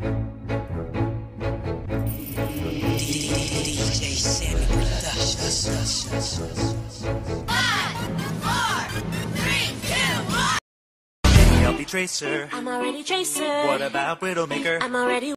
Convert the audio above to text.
DJ Sammy I'll be Tracer. I'm already Tracer. What about Widowmaker? I'm already